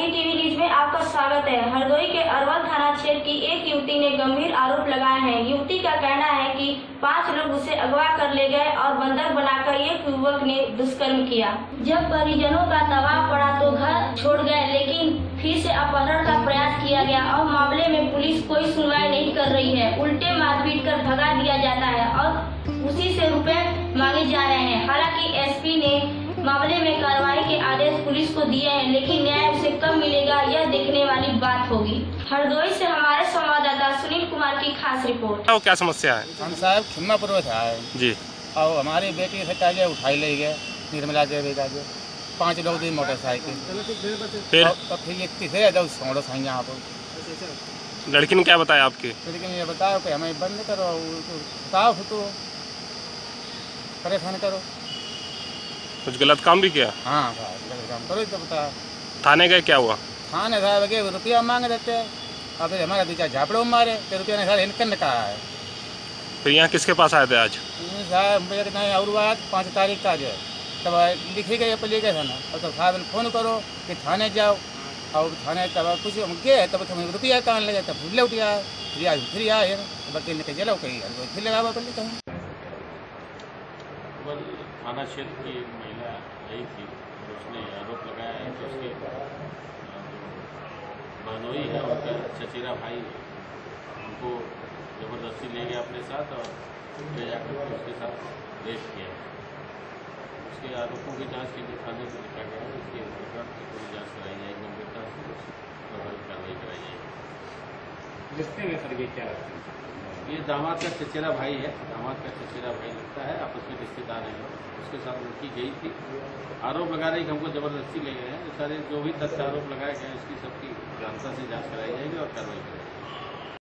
जी TV news में आपका स्वागत है। हरदोई के अरवल थाना क्षेत्र की एक युवती ने गंभीर आरोप लगाए हैं। युवती का कहना है कि पाँच लोग उसे अगवा कर ले गए और बंधक बनाकर एक युवक ने दुष्कर्म किया। जब परिजनों का दबाव पड़ा तो घर छोड़ गए, लेकिन फिर से अपहरण का प्रयास किया गया और मामले में पुलिस कोई सुनवाई नहीं कर रही है। उल्टे मारपीट कर भगा दिया जाता है और उसी से रुपए मांगे जा रहे हैं। हालाँकि एसपी ने मामले में कार्रवाई पुलिस को दिए हैं लेकिन न्याय उसे कब मिलेगा यह देखने वाली बात होगी। हरदोई से हमारे संवाददाता सुनील कुमार की खास रिपोर्ट। वो क्या समस्या है? हम साहब खिम्मापुर में था जी। और हमारी बेटी से क्या उठाई ले गए निर्मला देवी का जो पाँच लोग दी मोटरसाइकिल। फिर? और फिर ये तीसरे दो छोड़ो साई यहाँ पर। लड़की ने क्या बताया आपके? लेकिन ये बताओ कि हमें बंद करो वो तो तो परेशान करो। कुछ गलत काम भी किया? हाँ गलत काम करो तो थाने गए क्या हुआ? थाने साहब के रुपया मांग देते हैं। और फिर हमारा दो चार झापड़ों मारे तो रुपया ने सारा इनकन कहा है। फिर यहाँ किसके पास आए थे आज? साहब मुझे कहना और बात पाँच तारीख का जो है। तब लिखी गई एप्लीकेशन है। और तब साहब फ़ोन करो कि थाने जाओ। और थाने तब कुछ हम गए तब तुम रुपया कहाँ लगे तब फिर लौट आए फिर आज फिर आए तो वकील ने कहा चलो कहीं फिर लगा बोले कहीं। थाना क्षेत्र की महिला आई थी और उसने आरोप लगाया है कि उसके अ, जो बहनोई है उनका, चचेरा भाई। उनको ज़बरदस्ती ले गया अपने साथ और ले जाकर के उसके साथ रेप किया। उसके आरोपों की जाँच के लिए थाने को लिखा गया है उसके प्रकरण की पूरी जाँच कराई जाएगी, गंभीरता से उस प्रभावित कार्रवाई कराई जाएगी। रिश्ते में सर ये क्या है? ये दामाद का चचेरा भाई है, दामाद का चचेरा भाई लगता है, आपस में रिश्तेदार हैं उसके साथ लड़की गई थी। आरोप लगा रही कि हमको ज़बरदस्ती ले गए हैं। सारे जो भी तथ्य आरोप लगाए गए हैं, उसकी सबकी जानता से जाँच कराई जाएगी और कार्रवाई कराई जाएगी